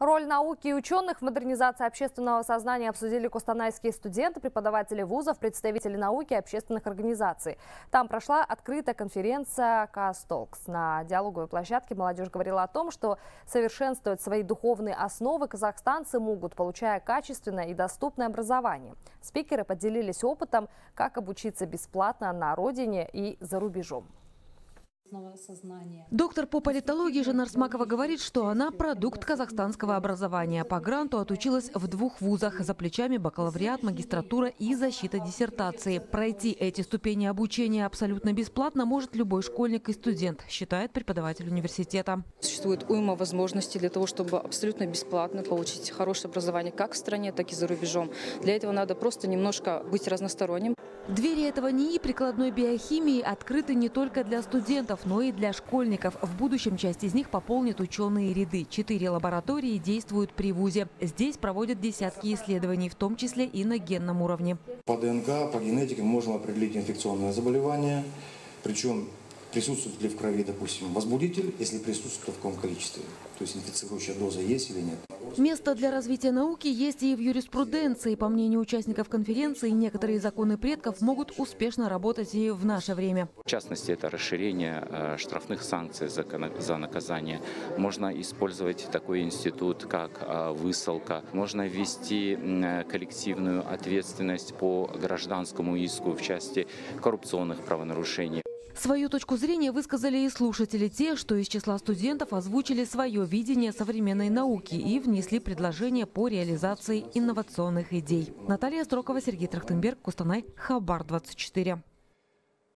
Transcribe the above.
Роль науки и ученых в модернизации общественного сознания обсудили кустанайские студенты, преподаватели вузов, представители науки и общественных организаций. Там прошла открытая конференция «Кастолкс». На диалоговой площадке молодежь говорила о том, что совершенствовать свои духовные основы казахстанцы могут, получая качественное и доступное образование. Спикеры поделились опытом, как обучиться бесплатно на родине и за рубежом. Доктор по политологии Жанар Смакова говорит, что она продукт казахстанского образования. По гранту отучилась в двух вузах. За плечами бакалавриат, магистратура и защита диссертации. Пройти эти ступени обучения абсолютно бесплатно может любой школьник и студент, считает преподаватель университета. Существует уйма возможностей для того, чтобы абсолютно бесплатно получить хорошее образование как в стране, так и за рубежом. Для этого надо просто немножко быть разносторонним. Двери этого НИИ прикладной биохимии открыты не только для студентов, но и для школьников. В будущем часть из них пополнит ученые ряды. Четыре лаборатории действуют при ВУЗе. Здесь проводят десятки исследований, в том числе и на генном уровне. По ДНК, по генетике можем определить инфекционное заболевание, причем присутствует ли в крови, допустим, возбудитель, если присутствует, то в каком количестве. То есть инфицирующая доза есть или нет. Место для развития науки есть и в юриспруденции. По мнению участников конференции, некоторые законы предков могут успешно работать и в наше время. В частности, это расширение э, штрафных санкций за наказание. Можно использовать такой институт, как э, высылка. Можно ввести коллективную ответственность по гражданскому иску в части коррупционных правонарушений. Свою точку зрения высказали и слушатели. Те, что из числа студентов озвучили свое видение современной науки и внесли предложения по реализации инновационных идей. Наталья Строкова, Сергей Трахтенберг, Кустанай, Хабар 24.